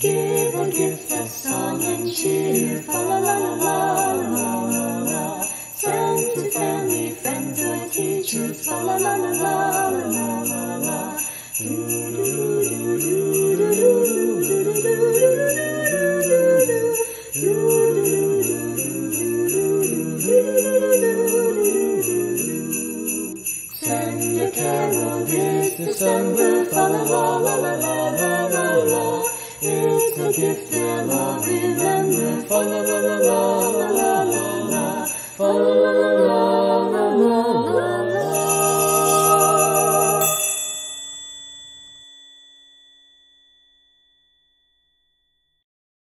Give a gift of song and cheer, fa la la la la la la la. Send to family, friends or teachers, fa la la la la la la la. Do do do do do do do do do do do do. Send a carol this December, fa la la la la la la la It's a gift they'll remember, fa la la la la la la la la la la la la la la.